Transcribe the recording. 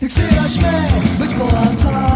Jak syra być polecam